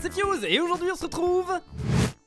c'est Fuse et aujourd'hui on se retrouve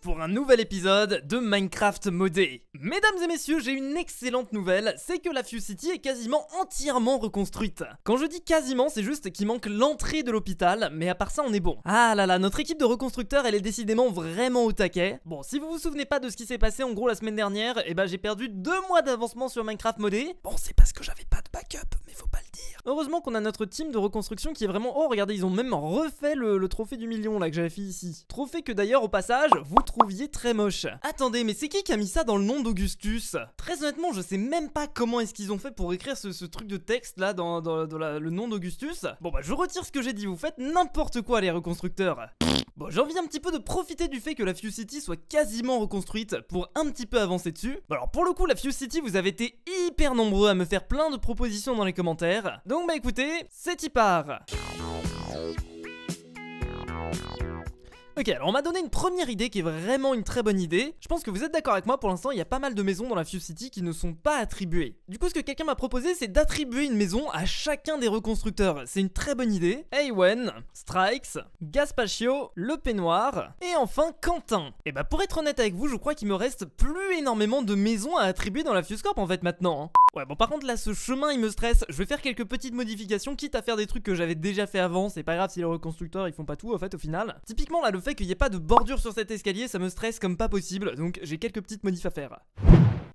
pour un nouvel épisode de Minecraft modé. Mesdames et messieurs, j'ai une excellente nouvelle, c'est que la Fuse City est quasiment entièrement reconstruite. Quand je dis quasiment, c'est juste qu'il manque l'entrée de l'hôpital, mais à part ça on est bon. Ah là là, notre équipe de reconstructeurs elle est décidément vraiment au taquet. Bon, si vous vous souvenez pas de ce qui s'est passé en gros la semaine dernière, eh ben j'ai perdu deux mois d'avancement sur Minecraft modé. Bon, c'est parce que j'avais pas de backup, mais faut pas le Heureusement qu'on a notre team de reconstruction qui est vraiment... Oh regardez, ils ont même refait le, trophée du million là que j'avais fait ici. Trophée que d'ailleurs au passage, vous trouviez très moche. Attendez, mais c'est qui qui a mis ça dans le nom d'Augustus? Très honnêtement, je sais même pas comment est-ce qu'ils ont fait pour écrire ce, truc de texte là dans, le nom d'Augustus. Bon bah je retire ce que j'ai dit, vous faites n'importe quoi les reconstructeurs. Bon, j'ai envie un petit peu de profiter du fait que la Fuse City soit quasiment reconstruite pour un petit peu avancer dessus. Bon, alors pour le coup, la Fuse City, vous avez été hyper nombreux à me faire plein de propositions dans les commentaires. Donc bah écoutez, c'est y part. Ok, alors on m'a donné une première idée qui est vraiment une très bonne idée. Je pense que vous êtes d'accord avec moi, pour l'instant, il y a pas mal de maisons dans la Fuse City qui ne sont pas attribuées. Du coup, ce que quelqu'un m'a proposé, c'est d'attribuer une maison à chacun des reconstructeurs. C'est une très bonne idée. Aywen, Strikes, Gaspaccio, Le Peignoir, et enfin Quentin. Et bah pour être honnête avec vous, je crois qu'il me reste plus énormément de maisons à attribuer dans la Fuse Corp en fait maintenant. hein. Ouais, bon par contre là, ce chemin il me stresse. Je vais faire quelques petites modifications, quitte à faire des trucs que j'avais déjà fait avant. C'est pas grave si les reconstructeurs ils font pas tout en fait au final. Typiquement là, le fait qu'il n'y ait pas de bordure sur cet escalier, ça me stresse comme pas possible. Donc j'ai quelques petites modifs à faire.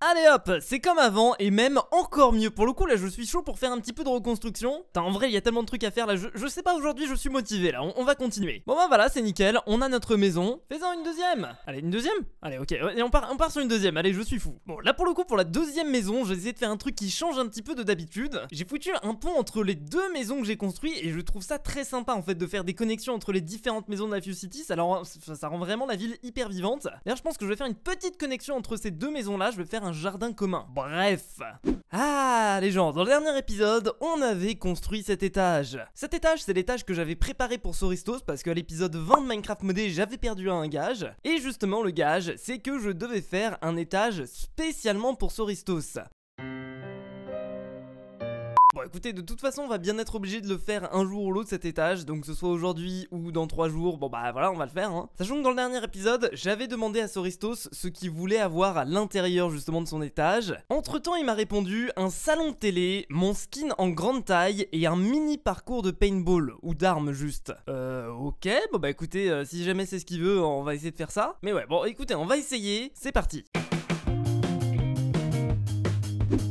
Allez hop, c'est comme avant et même encore mieux. Pour le coup, là, je suis chaud pour faire un petit peu de reconstruction. Putain, en vrai, il y a tellement de trucs à faire là. Je, je sais pas aujourd'hui, je suis motivé là. On, va continuer. Bon bah voilà, c'est nickel. On a notre maison. Fais-en une deuxième. Allez, une deuxième? Allez, ok. Et on part, on part sur une deuxième. Allez, je suis fou. Bon, là pour le coup, pour la deuxième maison, j'ai essayé de faire un truc qui change un petit peu de d'habitude. J'ai foutu un pont entre les deux maisons que j'ai construites et je trouve ça très sympa en fait de faire des connexions entre les différentes maisons de la Fuse City. Ça, ça rend vraiment la ville hyper vivante. D'ailleurs, je pense que je vais faire une petite connexion entre ces deux maisons là. Je vais faire un jardin commun. Bref. Ah, les gens, dans le dernier épisode, on avait construit cet étage. Cet étage, c'est l'étage que j'avais préparé pour Soristos parce qu'à l'épisode 20 de Minecraft Modé, j'avais perdu un gage. Et justement, le gage, c'est que je devais faire un étage spécialement pour Soristos. Bon écoutez, de toute façon on va bien être obligé de le faire un jour ou l'autre cet étage, donc ce soit aujourd'hui ou dans 3 jours, bon bah voilà on va le faire hein. Sachant que dans le dernier épisode, j'avais demandé à Soristos ce qu'il voulait avoir à l'intérieur justement de son étage. Entre temps il m'a répondu un salon de télé, mon skin en grande taille et un mini parcours de paintball, ou d'armes juste. Euh ok, bon bah écoutez, euh, si jamais c'est ce qu'il veut, on va essayer de faire ça. Mais ouais, bon écoutez, on va essayer, c'est parti.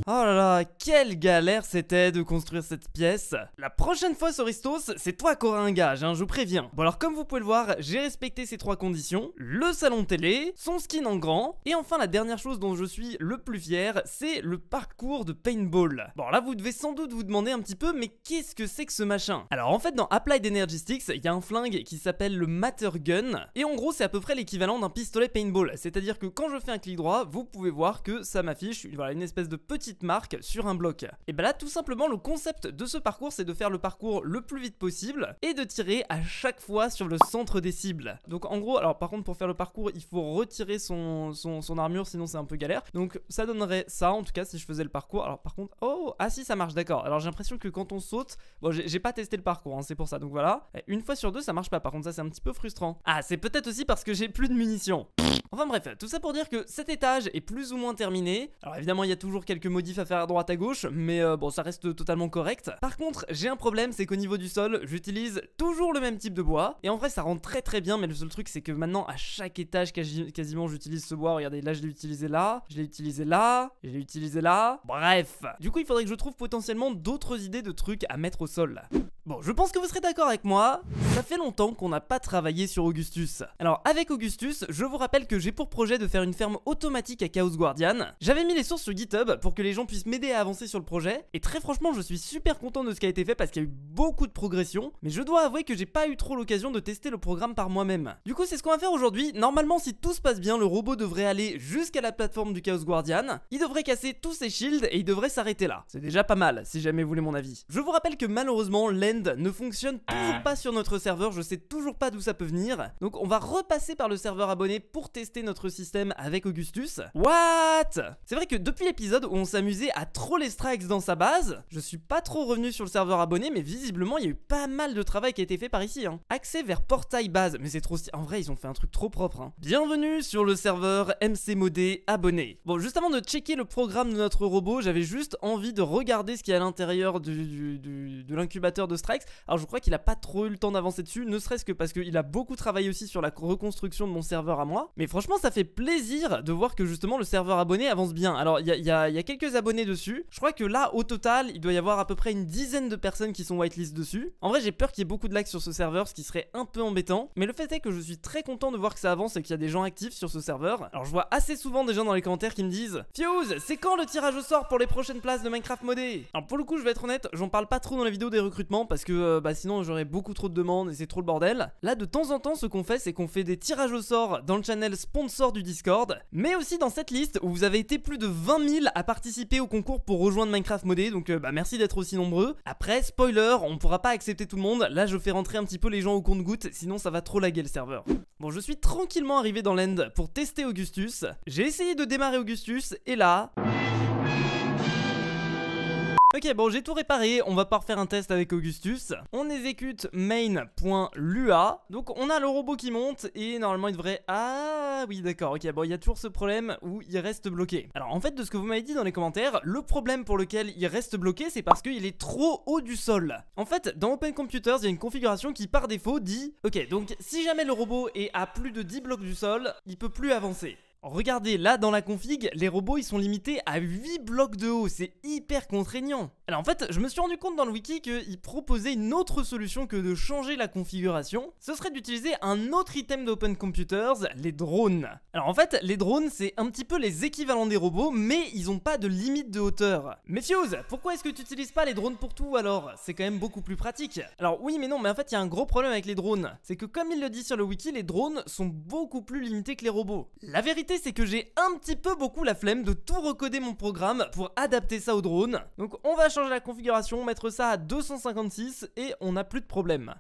Oh là là, quelle galère c'était de construire cette pièce. La prochaine fois, Soristos, c'est toi qui auras un gage, hein, je vous préviens. Bon alors, comme vous pouvez le voir, j'ai respecté ces trois conditions. Le salon télé, son skin en grand, et enfin la dernière chose dont je suis le plus fier, c'est le parcours de paintball. Bon là, vous devez sans doute vous demander un petit peu, mais qu'est-ce que c'est que ce machin? Alors en fait, dans Applied Energy Sticks, il y a un flingue qui s'appelle le Matter Gun, et en gros, c'est à peu près l'équivalent d'un pistolet paintball. C'est-à-dire que quand je fais un clic droit, vous pouvez voir que ça m'affiche une espèce de petite marque sur un bloc. Et ben là, tout simplement, le concept de ce parcours, c'est de faire le parcours le plus vite possible et de tirer à chaque fois sur le centre des cibles. Donc en gros, alors par contre, pour faire le parcours, il faut retirer son, son, armure, sinon c'est un peu galère. Donc ça donnerait ça, en tout cas, si je faisais le parcours. Alors par contre, oh, ah si, ça marche, d'accord. Alors j'ai l'impression que quand on saute, bon, j'ai pas testé le parcours, hein, c'est pour ça. Donc voilà, Et une fois sur deux, ça marche pas. Par contre, ça c'est un petit peu frustrant. Ah, c'est peut-être aussi parce que j'ai plus de munitions. Enfin bref, tout ça pour dire que cet étage est plus ou moins terminé. Alors évidemment, il y a toujours quelques modifs à faire à droite à gauche, mais euh, bon, ça reste totalement correct. Par contre, j'ai un problème, c'est qu'au niveau du sol, j'utilise toujours le même type de bois. Et en vrai, ça rend très très bien, mais le seul truc, c'est que maintenant, à chaque étage, quasi- quasiment, j'utilise ce bois. Regardez, là, je l'ai utilisé là, je l'ai utilisé là, je l'ai utilisé là. Bref. Du coup, il faudrait que je trouve potentiellement d'autres idées de trucs à mettre au sol. Bon, je pense que vous serez d'accord avec moi. Ça fait longtemps qu'on n'a pas travaillé sur Augustus. Alors, avec Augustus, je vous rappelle que j'ai pour projet de faire une ferme automatique à Chaos Guardian. J'avais mis les sources sur GitHub pour que les gens puissent m'aider à avancer sur le projet. Et très franchement, je suis super content de ce qui a été fait parce qu'il y a eu beaucoup de progression. Mais je dois avouer que j'ai pas eu trop l'occasion de tester le programme par moi-même. Du coup, c'est ce qu'on va faire aujourd'hui. Normalement, si tout se passe bien, le robot devrait aller jusqu'à la plateforme du Chaos Guardian. Il devrait casser tous ses shields et il devrait s'arrêter là. C'est déjà pas mal, si jamais vous voulez mon avis. Je vous rappelle que malheureusement, Len ne fonctionne toujours pas sur notre serveur, je sais toujours pas d'où ça peut venir. Donc on va repasser par le serveur abonné pour tester notre système avec Augustus. What? C'est vrai que depuis l'épisode où on s'amusait à troller Strikes dans sa base, je suis pas trop revenu sur le serveur abonné, mais visiblement il y a eu pas mal de travail qui a été fait par ici. Hein. Accès vers portail base, mais c'est trop En vrai, ils ont fait un truc trop propre. Hein. Bienvenue sur le serveur MC Modé abonné. Bon, juste avant de checker le programme de notre robot, j'avais juste envie de regarder ce qu'il y a à l'intérieur du, de l'incubateur de Alors je crois qu'il a pas trop eu le temps d'avancer dessus, ne serait-ce que parce qu'il a beaucoup travaillé aussi sur la reconstruction de mon serveur à moi. Mais franchement, ça fait plaisir de voir que justement le serveur abonné avance bien. Alors il y, a, quelques abonnés dessus. Je crois que là, au total, il doit y avoir à peu près une dizaine de personnes qui sont whitelist dessus. En vrai, j'ai peur qu'il y ait beaucoup de lags sur ce serveur, ce qui serait un peu embêtant. Mais le fait est que je suis très content de voir que ça avance et qu'il y a des gens actifs sur ce serveur. Alors je vois assez souvent des gens dans les commentaires qui me disent Fuse, c'est quand le tirage au sort pour les prochaines places de Minecraft modé? Alors pour le coup, je vais être honnête, j'en parle pas trop dans la vidéo des recrutements parce que euh, bah, sinon j'aurais beaucoup trop de demandes et c'est trop le bordel. Là, de temps en temps, ce qu'on fait, c'est qu'on fait des tirages au sort dans le channel sponsor du Discord, mais aussi dans cette liste où vous avez été plus de 20 000 à participer au concours pour rejoindre Minecraft modé. Donc euh, bah merci d'être aussi nombreux. Après, spoiler, on pourra pas accepter tout le monde. Là, je fais rentrer un petit peu les gens au compte-goutte, sinon ça va trop laguer le serveur. Bon, je suis tranquillement arrivé dans l'end pour tester Augustus. J'ai essayé de démarrer Augustus et là... Ok, bon, j'ai tout réparé, on va pas refaire un test avec Augustus. On exécute main.lua. Donc, on a le robot qui monte et normalement, il devrait... Ah oui, d'accord, ok, bon, il y a toujours ce problème où il reste bloqué. Alors, en fait, de ce que vous m'avez dit dans les commentaires, le problème pour lequel il reste bloqué, c'est parce qu'il est trop haut du sol. En fait, dans Open Computers, il y a une configuration qui, par défaut, dit... Ok, donc, si jamais le robot est à plus de 10 blocs du sol, il peut plus avancer. Regardez, là dans la config, les robots ils sont limités à 8 blocs de haut, c'est hyper contraignant. Alors en fait, je me suis rendu compte dans le wiki qu'ils proposaient une autre solution que de changer la configuration. Ce serait d'utiliser un autre item d'Open Computers, les drones. Alors en fait, les drones c'est un petit peu les équivalents des robots, mais ils ont pas de limite de hauteur. Mais Fuse, pourquoi est-ce que tu utilises pas les drones pour tout alors? C'est quand même beaucoup plus pratique. Alors oui mais non, mais en fait il y a un gros problème avec les drones. C'est que comme il le dit sur le wiki, les drones sont beaucoup plus limités que les robots. La vérité c'est que j'ai un petit peu beaucoup la flemme de tout recoder mon programme pour adapter ça au drone. Donc on va changer la configuration, mettre ça à 256 et on n'a plus de problème.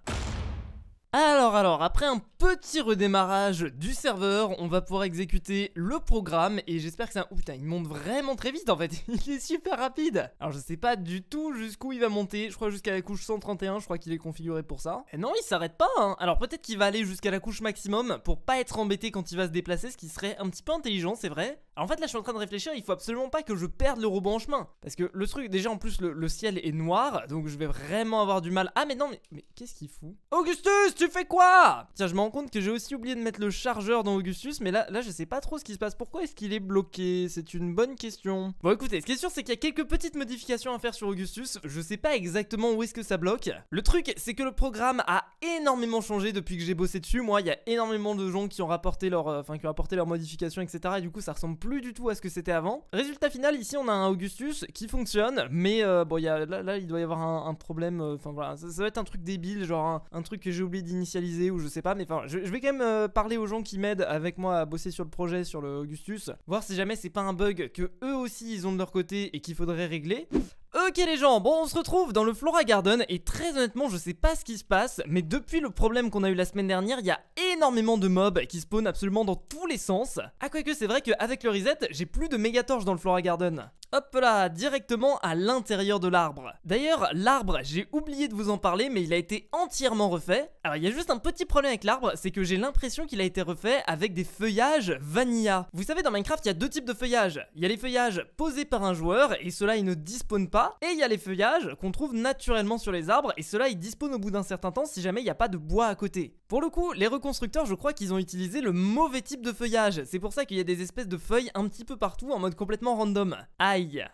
Alors alors, après un petit redémarrage du serveur, on va pouvoir exécuter le programme et j'espère que ça... Oh putain, il monte vraiment très vite en fait, il est super rapide Alors je sais pas du tout jusqu'où il va monter, je crois jusqu'à la couche 131, je crois qu'il est configuré pour ça. Et non, il s'arrête pas hein Alors peut-être qu'il va aller jusqu'à la couche maximum pour pas être embêté quand il va se déplacer, ce qui serait un petit peu intelligent, c'est vrai. En fait là je suis en train de réfléchir, il faut absolument pas que je perde le robot en chemin. Parce que le truc, déjà en plus le, ciel est noir, donc je vais vraiment avoir du mal... Ah mais non, mais, qu'est-ce qu'il fout? Augustus, tu fais quoi? Tiens, je me rends compte que j'ai aussi oublié de mettre le chargeur dans Augustus, mais là, là je sais pas trop ce qui se passe. Pourquoi est-ce qu'il est bloqué? C'est une bonne question. Bon écoutez, ce qui est sûr c'est qu'il y a quelques petites modifications à faire sur Augustus. Je sais pas exactement où est-ce que ça bloque. Le truc, c'est que le programme a énormément changé depuis que j'ai bossé dessus. Moi, il y a énormément de gens qui ont rapporté euh, apporté leurs modifications, etc. Et du coup, ça ressemble plus du tout à ce que c'était avant. Résultat final, ici on a un Augustus qui fonctionne, mais euh, bon, y a, là, il doit y avoir un, problème. Euh, enfin voilà, ça, va être un truc débile, genre un, truc que j'ai oublié d'initialiser ou je sais pas. Mais enfin, je, vais quand même euh, parler aux gens qui m'aident avec moi à bosser sur le projet, sur le Augustus, voir si jamais c'est pas un bug que eux aussi ils ont de leur côté et qu'il faudrait régler. Ok les gens, bon on se retrouve dans le Flora Garden et très honnêtement je sais pas ce qui se passe mais depuis le problème qu'on a eu la semaine dernière il y a énormément de mobs qui spawnent absolument dans tous les sens. Ah quoique c'est vrai qu'avec le reset j'ai plus de mégatorches dans le Flora Garden. Hop là, directement à l'intérieur de l'arbre. D'ailleurs, l'arbre, j'ai oublié de vous en parler, mais il a été entièrement refait. Alors, il y a juste un petit problème avec l'arbre, c'est que j'ai l'impression qu'il a été refait avec des feuillages vanilla. Vous savez, dans Minecraft, il y a deux types de feuillages. Il y a les feuillages posés par un joueur, et ceux-là, ils ne dispawnent pas. Et il y a les feuillages qu'on trouve naturellement sur les arbres, et ceux-là, ils dispawnent au bout d'un certain temps si jamais il n'y a pas de bois à côté. Pour le coup, les reconstructeurs, je crois qu'ils ont utilisé le mauvais type de feuillage. C'est pour ça qu'il y a des espèces de feuilles un petit peu partout en mode complètement random.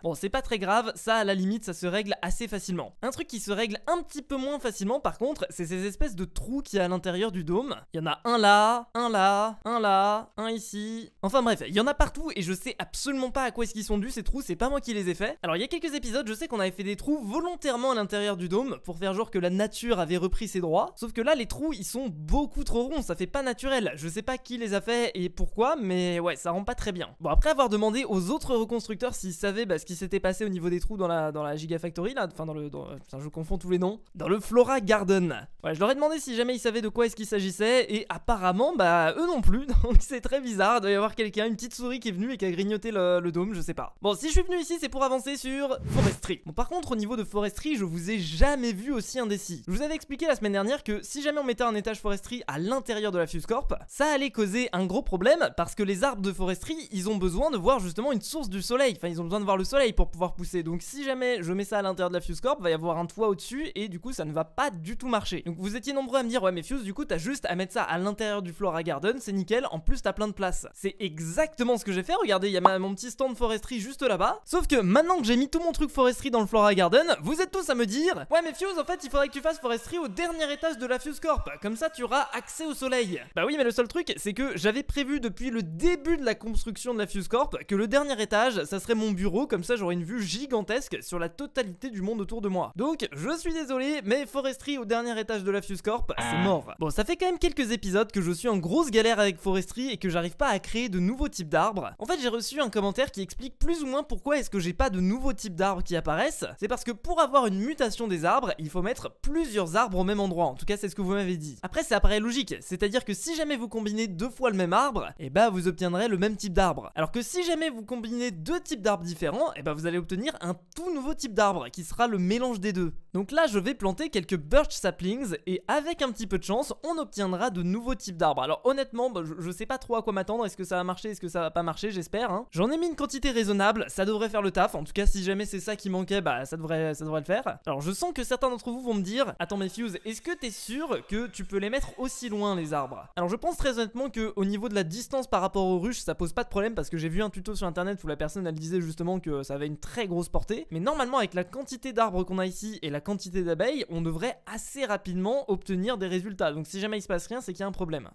Bon, c'est pas très grave, ça à la limite, ça se règle assez facilement. Un truc qui se règle un petit peu moins facilement par contre, c'est ces espèces de trous qu'il y a à l'intérieur du dôme. Il y en a un là, un là, un là, un ici. Enfin bref, il y en a partout et je sais absolument pas à quoi est-ce qu'ils sont dus ces trous, c'est pas moi qui les ai faits. Alors il y a quelques épisodes, je sais qu'on avait fait des trous volontairement à l'intérieur du dôme pour faire genre que la nature avait repris ses droits. Sauf que là, les trous, ils sont beaucoup trop ronds, ça fait pas naturel. Je sais pas qui les a fait et pourquoi, mais ouais, ça rend pas très bien. Bon, après avoir demandé aux autres reconstructeurs si ça savez bah, ce qui s'était passé au niveau des trous dans la, dans la Gigafactory, là, enfin dans le... Dans, putain, je confonds tous les noms. Dans le Flora Garden. Ouais, je leur ai demandé si jamais ils savaient de quoi est-ce qu'il s'agissait, et apparemment, bah, eux non plus, donc c'est très bizarre, il doit y avoir quelqu'un, une petite souris qui est venue et qui a grignoté le, le dôme, je sais pas. Bon, si je suis venu ici, c'est pour avancer sur Forestry. Bon, par contre, au niveau de Forestry, je vous ai jamais vu aussi indécis. Je vous avais expliqué la semaine dernière que si jamais on mettait un étage Forestry à l'intérieur de la Fuse Corp, ça allait causer un gros problème parce que les arbres de Forestry, ils ont besoin de voir justement une source du soleil. Enfin, ils ont besoin de voir le soleil pour pouvoir pousser. Donc, si jamais je mets ça à l'intérieur de la Fuse Corp, va y avoir un toit au-dessus et du coup, ça ne va pas du tout marcher. Donc, vous étiez nombreux à me dire, ouais, mais Fuse, du coup, t'as juste à mettre ça à l'intérieur du Flora Garden, c'est nickel. En plus, t'as plein de place. C'est exactement ce que j'ai fait. Regardez, il y a mon petit stand Forestry juste là-bas. Sauf que maintenant que j'ai mis tout mon truc Forestry dans le Flora Garden, vous êtes tous à me dire, ouais, mais Fuse, en fait, il faudrait que tu fasses Forestry au dernier étage de la Fuse Corp. Comme ça, tu auras accès au soleil. Bah oui, mais le seul truc, c'est que j'avais prévu depuis le début de la construction de la Fuse Corp que le dernier étage, ça serait mon bureau. Comme ça, j'aurais une vue gigantesque sur la totalité du monde autour de moi. Donc, je suis désolé, mais Forestry au dernier étage de la Fuse Corp, c'est mort. Bon, ça fait quand même quelques épisodes que je suis en grosse galère avec Forestry et que j'arrive pas à créer de nouveaux types d'arbres. En fait, j'ai reçu un commentaire qui explique plus ou moins pourquoi est-ce que j'ai pas de nouveaux types d'arbres qui apparaissent. C'est parce que pour avoir une mutation des arbres, il faut mettre plusieurs arbres au même endroit. En tout cas, c'est ce que vous m'avez dit. Après, ça apparaît logique, c'est-à-dire que si jamais vous combinez deux fois le même arbre, et eh bah vous obtiendrez le même type d'arbre. Alors que si jamais vous combinez deux types d'arbres différents, et eh bah vous allez obtenir un tout nouveau type d'arbre qui sera le mélange des deux. Donc là, je vais planter quelques birch saplings et avec un petit peu de chance, on obtiendra de nouveaux types d'arbres. Alors honnêtement, bah, je, sais pas trop à quoi m'attendre. Est-ce que ça va marcher? Est-ce que ça va pas marcher? J'espère. Hein. J'en ai mis une quantité raisonnable, ça devrait faire le taf. En tout cas, si jamais c'est ça qui manquait, bah ça devrait, ça devrait le faire. Alors je sens que certains d'entre vous vont me dire, attends mais Fuse, est-ce que t'es sûr que tu peux les mettre aussi loin les arbres? Alors je pense très honnêtement que au niveau de la distance par rapport aux ruches, ça pose pas de problème parce que j'ai vu un tuto sur internet où la personne elle disait justement que ça avait une très grosse portée. Mais normalement avec la quantité d'arbres qu'on a ici et la quantité d'abeilles, on devrait assez rapidement obtenir des résultats. Donc si jamais il se passe rien, c'est qu'il y a un problème.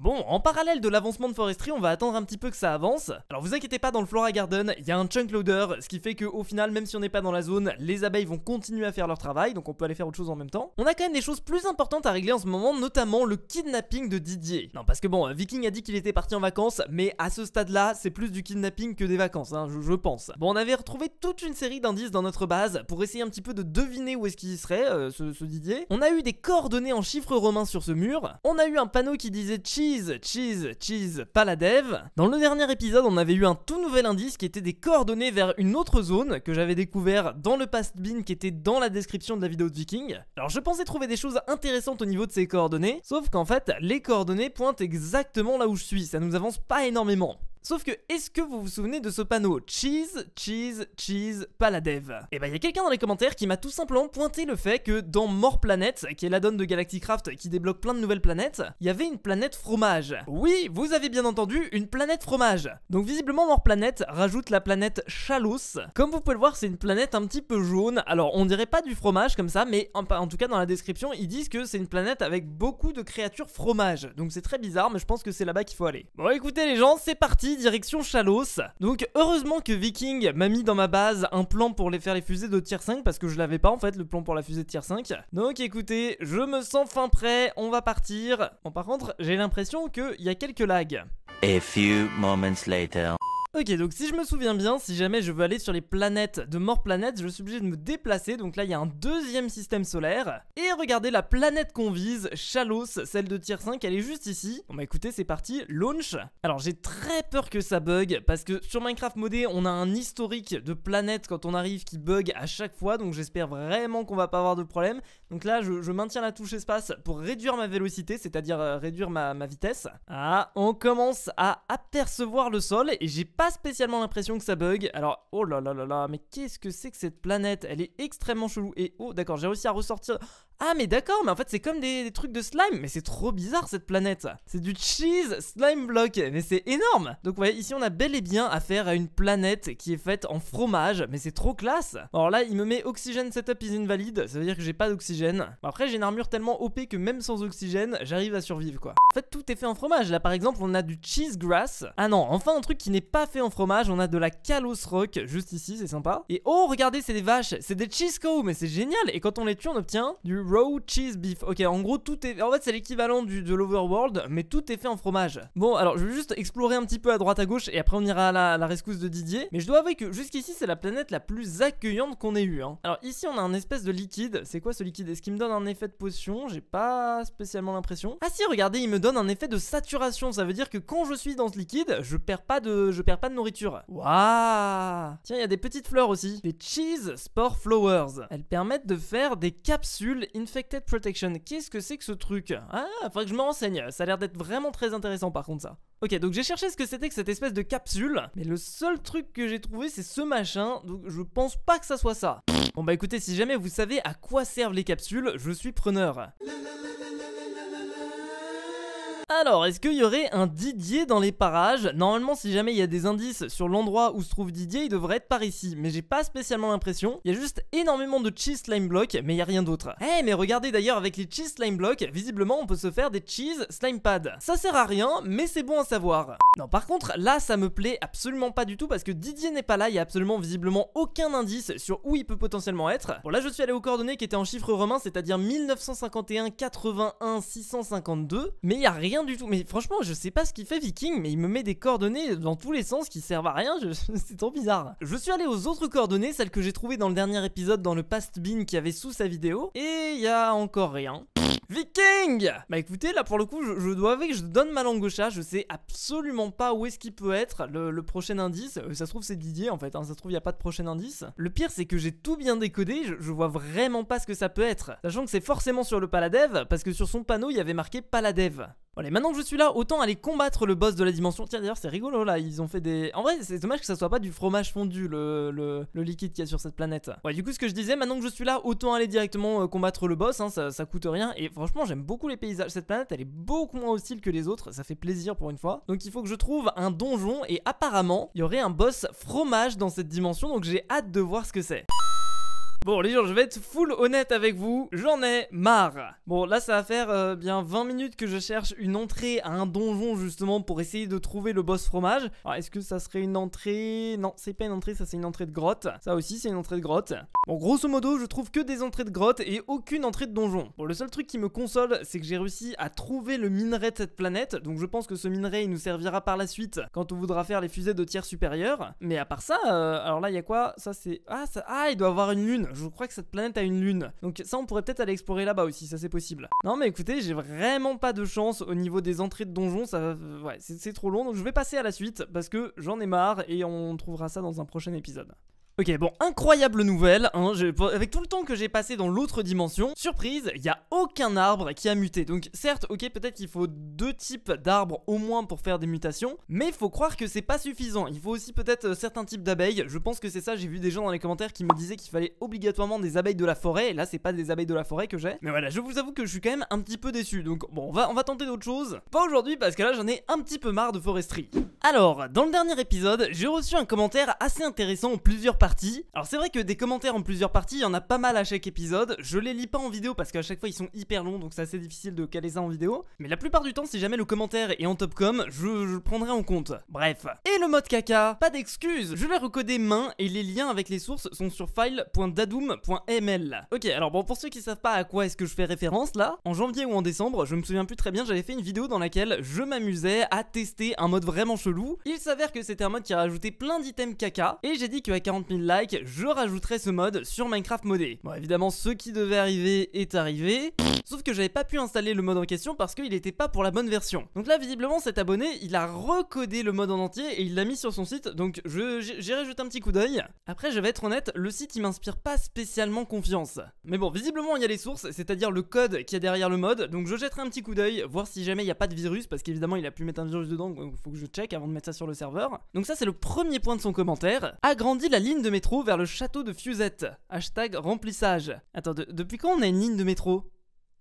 Bon, en parallèle de l'avancement de Forestry, on va attendre un petit peu que ça avance. Alors vous inquiétez pas, dans le Flora Garden, il y a un chunk loader, ce qui fait qu'au final, même si on n'est pas dans la zone, les abeilles vont continuer à faire leur travail, donc on peut aller faire autre chose en même temps. On a quand même des choses plus importantes à régler en ce moment, notamment le kidnapping de Didier. Non, parce que bon, Viking a dit qu'il était parti en vacances, mais à ce stade-là, c'est plus du kidnapping que des vacances, hein, je, pense. Bon, on avait retrouvé toute une série d'indices dans notre base pour essayer un petit peu de deviner où est-ce qu'il serait, euh, ce, Didier. On a eu des coordonnées en chiffres romains sur ce mur. On a eu un panneau qui disait cheese, cheese, cheese, paladev. Dans le dernier épisode, on avait eu un tout nouvel indice qui était des coordonnées vers une autre zone que j'avais découvert dans le past bin qui était dans la description de la vidéo de Viking. Alors je pensais trouver des choses intéressantes au niveau de ces coordonnées, sauf qu'en fait, les coordonnées pointent exactement là où je suis, ça nous avance pas énormément. Sauf que, est-ce que vous vous souvenez de ce panneau Cheese, cheese, cheese, paladev Et eh bah, ben, il y a quelqu'un dans les commentaires qui m'a tout simplement pointé le fait que dans More Planet, qui est l'addon de Galacticraft qui débloque plein de nouvelles planètes, il y avait une planète fromage. Oui, vous avez bien entendu, une planète fromage. Donc visiblement, More Planet rajoute la planète Chalos. Comme vous pouvez le voir, c'est une planète un petit peu jaune. Alors, on dirait pas du fromage comme ça, mais en, en tout cas, dans la description, ils disent que c'est une planète avec beaucoup de créatures fromage. Donc c'est très bizarre, mais je pense que c'est là-bas qu'il faut aller. Bon, écoutez les gens, c'est parti direction Chalos. Donc heureusement que Viking m'a mis dans ma base un plan pour les faire les fusées de tier 5 parce que je l'avais pas en fait le plan pour la fusée de tier 5. Donc écoutez, je me sens fin prêt, on va partir. Bon par contre, j'ai l'impression qu'il y a quelques lags. A few moments later. Ok, donc si je me souviens bien, si jamais je veux aller sur les planètes de Mort Planète, je suis obligé de me déplacer. Donc là, il y a un deuxième système solaire. Et regardez la planète qu'on vise, Chalos, celle de tier 5, elle est juste ici. Bon bah écoutez, c'est parti, launch. Alors j'ai très peur que ça bug, parce que sur Minecraft modé, on a un historique de planètes quand on arrive qui bug à chaque fois. Donc j'espère vraiment qu'on va pas avoir de problème. Donc là, je, maintiens la touche espace pour réduire ma vélocité, c'est-à-dire euh, réduire ma, ma vitesse. Ah, on commence à apercevoir le sol et j'ai pas spécialement l'impression que ça bug. Alors, oh là là là là, mais qu'est-ce que c'est que cette planète? Elle est extrêmement chelou. Et oh, d'accord, j'ai réussi à ressortir. Ah mais d'accord, mais en fait c'est comme des, trucs de slime, mais c'est trop bizarre cette planète. C'est du cheese slime block, mais c'est énorme. Donc vous voyez, ici on a bel et bien affaire à une planète qui est faite en fromage, mais c'est trop classe. Alors là, il me met oxygène setup is invalide, ça veut dire que j'ai pas d'oxygène. Après j'ai une armure tellement OP que même sans oxygène, j'arrive à survivre quoi. fait tout est fait en fromage. Là par exemple on a du cheesegrass. Ah non, enfin un truc qui n'est pas fait en fromage, on a de la Kalos Rock juste ici, c'est sympa. Et oh regardez c'est des vaches, c'est des cheese mais c'est génial. Et quand on les tue on obtient du raw cheese beef. Ok en gros tout est... En fait c'est l'équivalent du, de l'overworld, mais tout est fait en fromage. Bon alors je vais juste explorer un petit peu à droite à gauche et après on ira à la, rescousse de Didier. Mais je dois avouer que jusqu'ici c'est la planète la plus accueillante qu'on ait eu. Hein. Alors ici on a un espèce de liquide. C'est quoi ce liquide? Est-ce qu'il me donne un effet de potion? J'ai pas spécialement l'impression. Ah si regardez il me donne un effet de saturation. Ça veut dire que quand je suis dans ce liquide, je perds pas de, je perds pas de nourriture. Waouh Tiens il y a des petites fleurs aussi. Les cheese spore flowers. Elles permettent de faire des capsules infected protection. Qu'est-ce que c'est que ce truc? Ah faudrait que je me renseigne. Ça a l'air d'être vraiment très intéressant par contre ça. Ok, donc j'ai cherché ce que c'était que cette espèce de capsule, mais le seul truc que j'ai trouvé c'est ce machin, donc je pense pas que ça soit ça. Bon bah écoutez, si jamais vous savez à quoi servent les capsules, je suis preneur. Alors, est-ce qu'il y aurait un Didier dans les parages? Normalement, si jamais il y a des indices sur l'endroit où se trouve Didier, il devrait être par ici. Mais j'ai pas spécialement l'impression. Il y a juste énormément de cheese slime blocks, mais il y a rien d'autre. Eh, mais regardez d'ailleurs, avec les cheese slime blocks, visiblement, on peut se faire des cheese slime pads. Ça sert à rien, mais c'est bon à savoir. Non, par contre, là, ça me plaît absolument pas du tout parce que Didier n'est pas là. Il y a absolument visiblement aucun indice sur où il peut potentiellement être. Bon, là, je suis allé aux coordonnées qui étaient en chiffres romains, c'est-à-dire 1951, 81, 652. Mais il y a rien du tout. Mais franchement, je sais pas ce qu'il fait Viking, mais il me met des coordonnées dans tous les sens qui servent à rien. c'est trop bizarre. Je suis allé aux autres coordonnées, celles que j'ai trouvées dans le dernier épisode dans le past bin qui avait sous sa vidéo. Et il y a encore rien. Viking Bah écoutez, là pour le coup, je, dois avouer que je donne ma langue au chat, je sais absolument pas où est-ce qu'il peut être le, prochain indice. Euh, ça se trouve c'est Didier en fait, hein. ça se trouve il a pas de prochain indice. Le pire c'est que j'ai tout bien décodé, je, vois vraiment pas ce que ça peut être. Sachant que c'est forcément sur le Paladev, parce que sur son panneau il y avait marqué Paladev. Allez, maintenant que je suis là, autant aller combattre le boss de la dimension. Tiens, d'ailleurs, c'est rigolo là. Ils ont fait des. En vrai, c'est dommage que ça soit pas du fromage fondu, le, le, liquide qu'il y a sur cette planète. Ouais, du coup, ce que je disais, maintenant que je suis là, autant aller directement euh, combattre le boss. Hein, ça, ça coûte rien. Et franchement, j'aime beaucoup les paysages. Cette planète, elle est beaucoup moins hostile que les autres. Ça fait plaisir pour une fois. Donc, il faut que je trouve un donjon. Et apparemment, il y aurait un boss fromage dans cette dimension. Donc, j'ai hâte de voir ce que c'est. Bon les gens, je vais être full honnête avec vous, j'en ai marre. Bon là ça va faire euh, bien 20 minutes que je cherche une entrée à un donjon justement pour essayer de trouver le boss fromage. Alors est-ce que ça serait une entrée? Non, c'est pas une entrée, ça c'est une entrée de grotte. Ça aussi c'est une entrée de grotte. Bon grosso modo, je trouve que des entrées de grotte et aucune entrée de donjon. Bon le seul truc qui me console, c'est que j'ai réussi à trouver le minerai de cette planète. Donc je pense que ce minerai il nous servira par la suite quand on voudra faire les fusées de tiers supérieur. Mais à part ça, euh, alors là il y a quoi? Ça c'est... Ah, ah il doit avoir une lune je crois que cette planète a une lune. Donc ça, on pourrait peut-être aller explorer là-bas aussi, ça c'est possible. Non, mais écoutez, j'ai vraiment pas de chance au niveau des entrées de donjons, ça, ouais, c'est trop long, donc je vais passer à la suite parce que j'en ai marre et on trouvera ça dans un prochain épisode. Ok, bon, incroyable nouvelle, hein, avec tout le temps que j'ai passé dans l'autre dimension, surprise, il n'y a aucun arbre qui a muté. Donc certes, ok, peut-être qu'il faut deux types d'arbres au moins pour faire des mutations, mais faut croire que c'est pas suffisant. Il faut aussi peut-être euh, certains types d'abeilles, je pense que c'est ça, j'ai vu des gens dans les commentaires qui me disaient qu'il fallait obligatoirement des abeilles de la forêt, et là c'est pas des abeilles de la forêt que j'ai. Mais voilà, je vous avoue que je suis quand même un petit peu déçu, donc bon, on va, on va tenter d'autres choses. Pas aujourd'hui parce que là j'en ai un petit peu marre de foresterie. Alors, dans le dernier épisode, j'ai reçu un commentaire assez intéressant en plusieurs parties alors c'est vrai que des commentaires en plusieurs parties, il y en a pas mal à chaque épisode. Je les lis pas en vidéo parce qu'à chaque fois ils sont hyper longs, donc c'est assez difficile de caler ça en vidéo. Mais la plupart du temps, si jamais le commentaire est en top com, je, le prendrai en compte. Bref. Et le mode caca, pas d'excuses, je l'ai recodé main et les liens avec les sources sont sur file.dadoom.ml. Ok, alors bon, pour ceux qui savent pas à quoi est-ce que je fais référence là, en janvier ou en décembre, je me souviens plus très bien, j'avais fait une vidéo dans laquelle je m'amusais à tester un mode vraiment chelou. Il s'avère que c'était un mode qui rajoutait plein d'items caca, et j'ai dit qu'à 40 000 like, je rajouterai ce mode sur Minecraft modé. Bon, évidemment, ce qui devait arriver est arrivé. Sauf que j'avais pas pu installer le mode en question parce qu'il était pas pour la bonne version. Donc là, visiblement, cet abonné, il a recodé le mode en entier et il l'a mis sur son site. Donc j'irai jeter un petit coup d'œil. Après, je vais être honnête, le site il m'inspire pas spécialement confiance. Mais bon, visiblement, il y a les sources, c'est-à-dire le code qui est derrière le mode. Donc je jetterai un petit coup d'œil, voir si jamais il n'y a pas de virus parce qu'évidemment, il a pu mettre un virus dedans. Donc faut que je check avant de mettre ça sur le serveur. Donc ça, c'est le premier point de son commentaire. Agrandit la ligne de métro vers le château de Fusette. Hashtag remplissage. Attends, depuis quand on a une ligne de métro?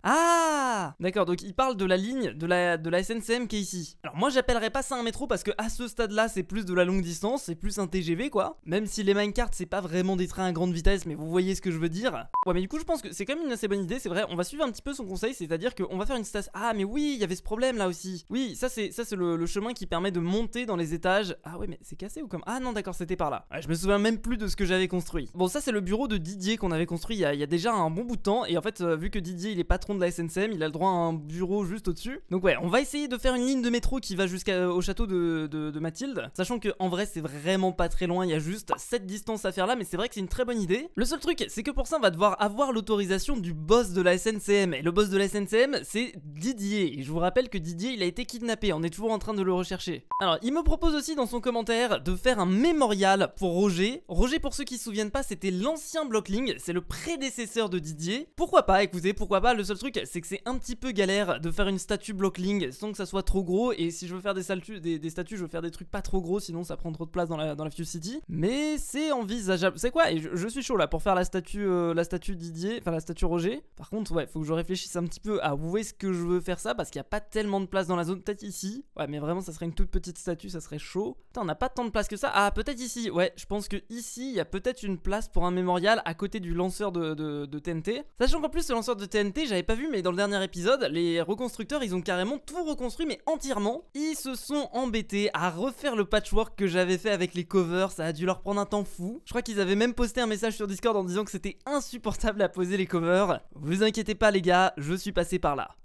Ah D'accord, donc il parle de la ligne de la, de SNCM qui est ici. Alors moi j'appellerais pas ça un métro parce que à ce stade là c'est plus de la longue distance, c'est plus un TGV quoi. Même si les minecarts c'est pas vraiment des trains à grande vitesse mais vous voyez ce que je veux dire. Ouais mais du coup je pense que c'est quand même une assez bonne idée, c'est vrai, on va suivre un petit peu son conseil, c'est-à-dire qu'on va faire une station... Ah mais oui, il y avait ce problème là aussi. Oui, ça c'est ça c'est le, chemin qui permet de monter dans les étages. Ah ouais mais c'est cassé ou comme... Ah non d'accord c'était par là. Je me souviens même plus de ce que j'avais construit. Bon ça c'est le bureau de Didier qu'on avait construit il y, a, déjà un bon bout de temps et en fait euh, vu que Didier il est de la SNCM, il a le droit à un bureau juste au-dessus. Donc ouais, on va essayer de faire une ligne de métro qui va jusqu'au château de, de, de Mathilde, sachant que en vrai c'est vraiment pas très loin, il y a juste cette distance à faire là, mais c'est vrai que c'est une très bonne idée. Le seul truc, c'est que pour ça on va devoir avoir l'autorisation du boss de la SNCM, et le boss de la SNCM c'est Didier, et je vous rappelle que Didier il a été kidnappé, on est toujours en train de le rechercher. Alors il me propose aussi dans son commentaire de faire un mémorial pour Roger. Roger pour ceux qui se souviennent pas c'était l'ancien Blockling, c'est le prédécesseur de Didier. Pourquoi pas, écoutez, pourquoi pas, le seul truc c'est que c'est un petit peu galère de faire une statue Blockling sans que ça soit trop gros, et si je veux faire des, statues, des, statues je veux faire des trucs pas trop gros sinon ça prend trop de place dans la, dans la Fuse City. Mais c'est envisageable. C'est quoi? Je, suis chaud là pour faire la statue, euh, la statue Didier, enfin la statue Roger. Par contre, ouais, faut que je réfléchisse un petit peu à où est-ce que je veux faire ça parce qu'il n'y a pas tellement de place dans la zone. Peut-être ici. Ouais, mais vraiment, ça serait une toute petite statue, ça serait chaud. Putain, on n'a pas tant de place que ça. Ah, peut-être ici. Ouais, je pense que ici, il y a peut-être une place pour un mémorial à côté du lanceur de, de, de TNT. Sachant qu'en plus, ce lanceur de TNT, j'avais pas vu, mais dans le dernier épisode, les reconstructeurs, ils ont carrément tout reconstruit, mais entièrement. Ils se sont embêtés à refaire le patchwork que j'avais fait avec les covers. Ça a dû leur prendre un temps fou. Je crois qu'ils avaient même posté un message sur Discord en disant que c'était insupportable à poser les covers. Vous inquiétez pas, les gars, je suis passé par là.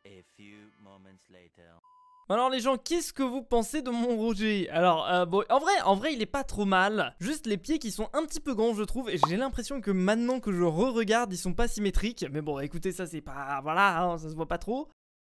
Alors les gens, qu'est-ce que vous pensez de mon Roger? Alors, euh, bon, en vrai, en vrai, il est pas trop mal. Juste les pieds qui sont un petit peu grands, je trouve. Et j'ai l'impression que maintenant que je re-regarde, ils sont pas symétriques. Mais bon, écoutez, ça c'est pas, voilà, hein, ça se voit pas trop.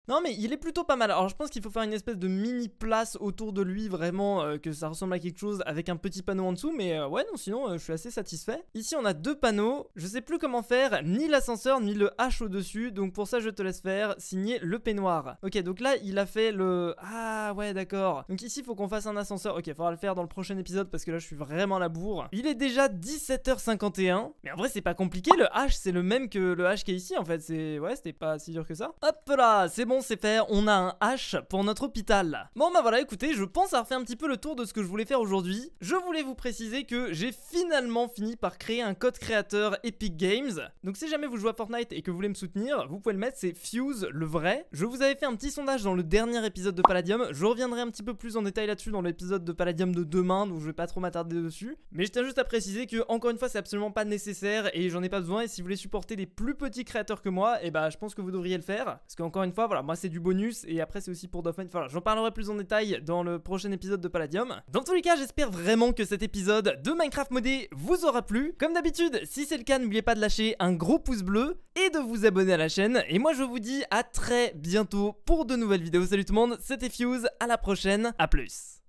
Non mais il est plutôt pas mal. Alors je pense qu'il faut faire une espèce de mini place autour de lui vraiment euh, que ça ressemble à quelque chose avec un petit panneau en dessous mais euh, ouais non sinon euh, je suis assez satisfait. Ici on a deux panneaux. Je sais plus comment faire ni l'ascenseur ni le H au dessus donc pour ça je te laisse faire signer le peignoir. Ok donc là il a fait le ah ouais d'accord. Donc ici il faut qu'on fasse un ascenseur. Ok faudra le faire dans le prochain épisode parce que là je suis vraiment à la bourre. Il est déjà 17h51 mais en vrai c'est pas compliqué le H c'est le même que le H qui est ici en fait c'est ouais c'était pas si dur que ça. Hop là c'est bon c'est fait, on a un H pour notre hôpital. Bon bah voilà, écoutez, je pense avoir fait un petit peu le tour de ce que je voulais faire aujourd'hui. Je voulais vous préciser que j'ai finalement fini par créer un code créateur Epic Games. Donc si jamais vous jouez à Fortnite et que vous voulez me soutenir, vous pouvez le mettre, c'est Fuse le vrai. Je vous avais fait un petit sondage dans le dernier épisode de Palladium. Je reviendrai un petit peu plus en détail là-dessus dans l'épisode de Palladium de demain, donc je vais pas trop m'attarder dessus. Mais je tiens juste à préciser que, encore une fois, c'est absolument pas nécessaire et j'en ai pas besoin. Et si vous voulez supporter des plus petits créateurs que moi, et bah je pense que vous devriez le faire. Parce qu'encore une fois, voilà, moi c'est du bonus et après c'est aussi pour Dauphin. Voilà, j'en parlerai plus en détail dans le prochain épisode de Palladium. Dans tous les cas, j'espère vraiment que cet épisode de Minecraft modé vous aura plu. Comme d'habitude, si c'est le cas, n'oubliez pas de lâcher un gros pouce bleu et de vous abonner à la chaîne. Et moi, je vous dis à très bientôt pour de nouvelles vidéos. Salut tout le monde, c'était Fuse, à la prochaine, à plus.